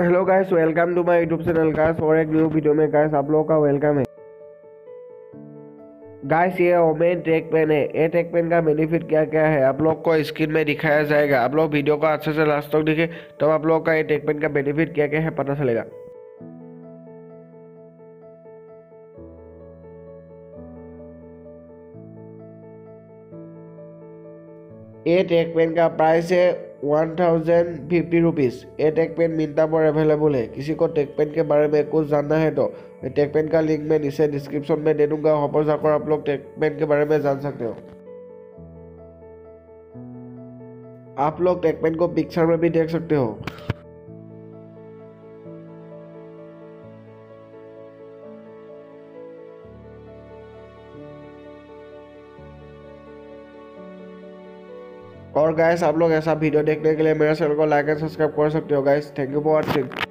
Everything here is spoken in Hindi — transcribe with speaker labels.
Speaker 1: hello guys welcome to my YouTube channel guys और एक न्यू वीडियो में गाइस आप लोगों का वेलकम है गाइस ये ओमेन टेक पेन है ये टेक पेन का बेनिफिट क्या क्या है आप लोग को स्क्रीन में दिखाया जाएगा आप लोग वीडियो को अच्छे से लास्ट तक देखें तो आप लोग का ये टेक पेन का बेनिफिट क्या क्या है पता चलेगा ये टेक पेन का प्राइस है वन थाउज़ेंड फिफ्टी रुपीज़ ये टेक पेन मिंता पर अवेलेबल है किसी को टेक पेन के बारे में कुछ जानना है तो टेक पेन का लिंक मैं नीचे डिस्क्रिप्शन में दे दूँगा वहाँ पर जाकर आप लोग टेक पेन के बारे में जान सकते हो आप लोग टेक पेन को पिक्चर में भी देख सकते हो और गाइस आप लोग ऐसा वीडियो देखने के लिए मेरे चैनल को लाइक एंड सब्सक्राइब कर सकते हो guys thank you for watching